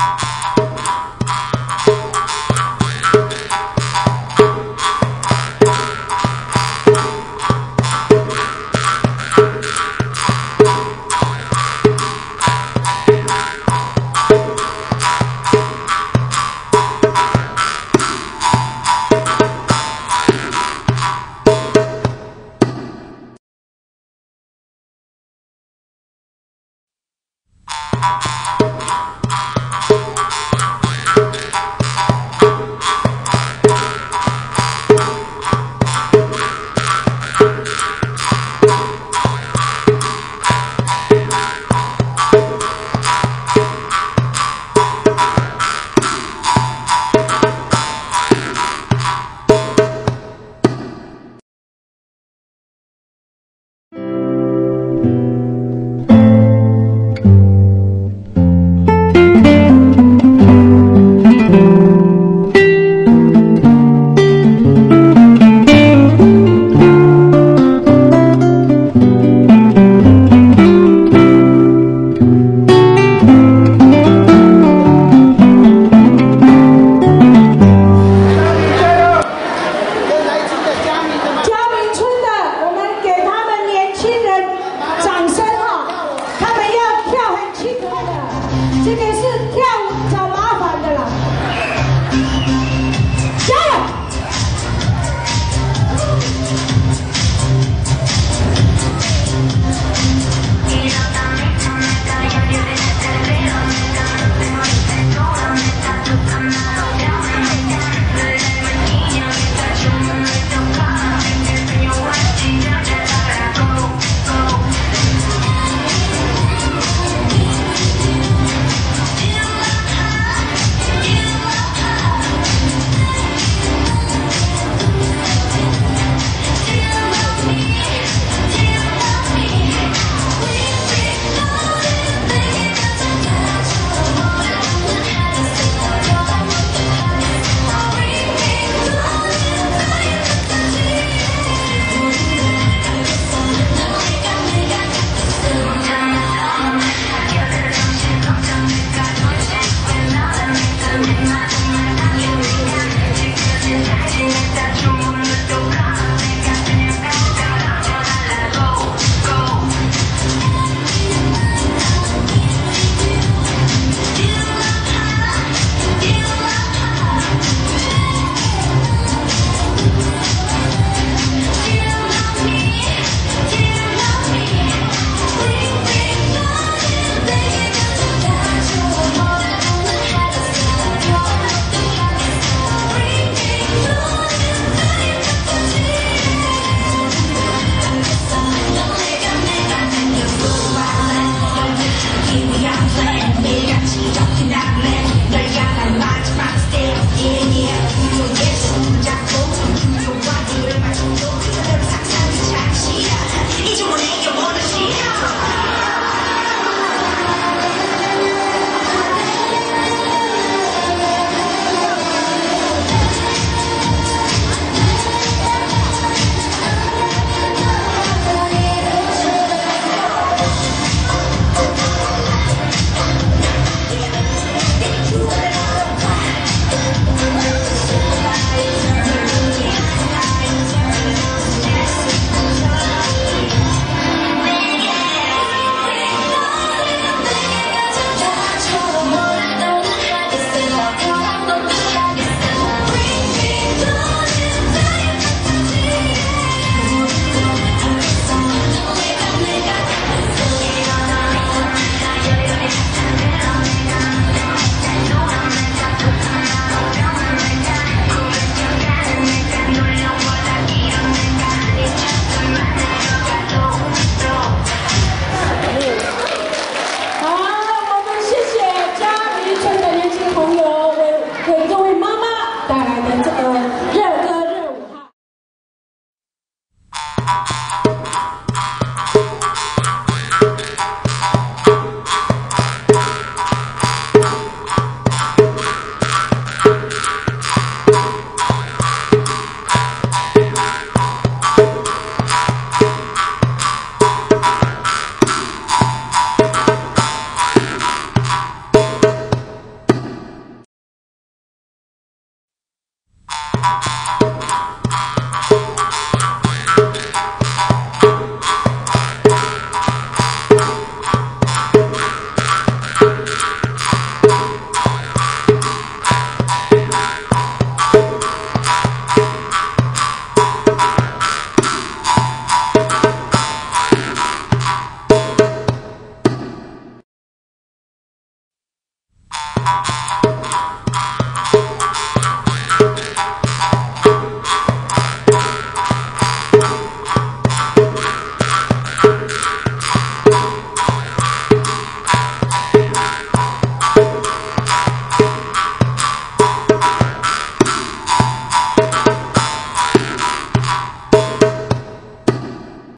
Bye. you